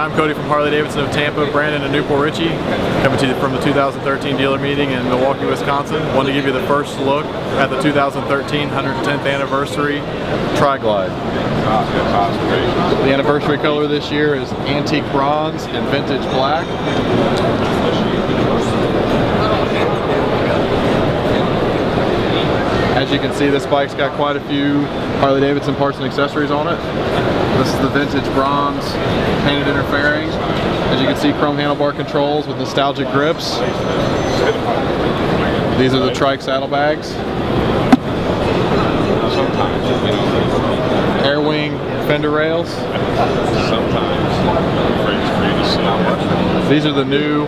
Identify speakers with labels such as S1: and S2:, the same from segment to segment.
S1: I'm Cody from Harley Davidson of Tampa, Brandon and New Port Richey, coming to you from the 2013 dealer meeting in Milwaukee, Wisconsin. Wanted to give you the first look at the 2013 110th anniversary Tri-Glide. The anniversary color this year is antique bronze and vintage black. As you can see, this bike's got quite a few Harley Davidson parts and accessories on it. This is the vintage bronze painted inner fairing. As you can see, chrome handlebar controls with nostalgic grips. These are the trike saddlebags.
S2: Sometimes,
S1: Air wing fender rails.
S2: sometimes friends free to see.
S1: These are the new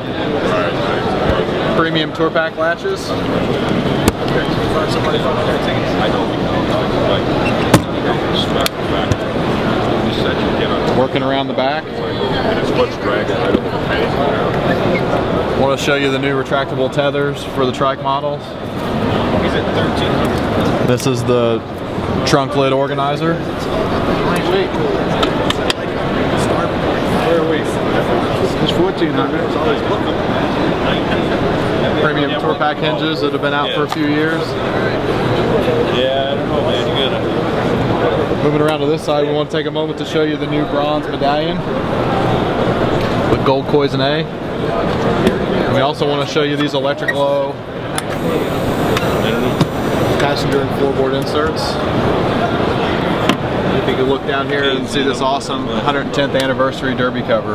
S1: premium tour pack latches.
S2: I don't know, like, I don't respect the fact that you said you cannot.
S1: Working around the back.
S2: I
S1: want to show you the new retractable tethers for the trike models.
S2: He's at 13.
S1: This is the trunk lid organizer.
S2: It's 1400.
S1: Premium tour pack hinges that have been out for a few years.
S2: Yeah, I don't know, man. You gotta.
S1: Moving around to this side, we want to take a moment to show you the new bronze medallion with gold cloisonne. And we also want to show you these Electra Glo passenger and floorboard inserts. If you can look down here and see this awesome 110th anniversary derby cover.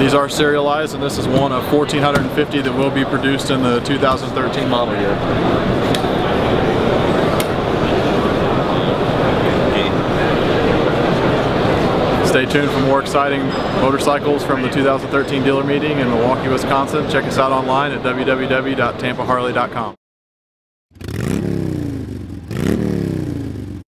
S1: These are serialized and this is one of 1450 that will be produced in the 2013 model year. Stay tuned for more exciting motorcycles from the 2013 dealer meeting in Milwaukee, Wisconsin. Check us out online at www.tampaharley.com.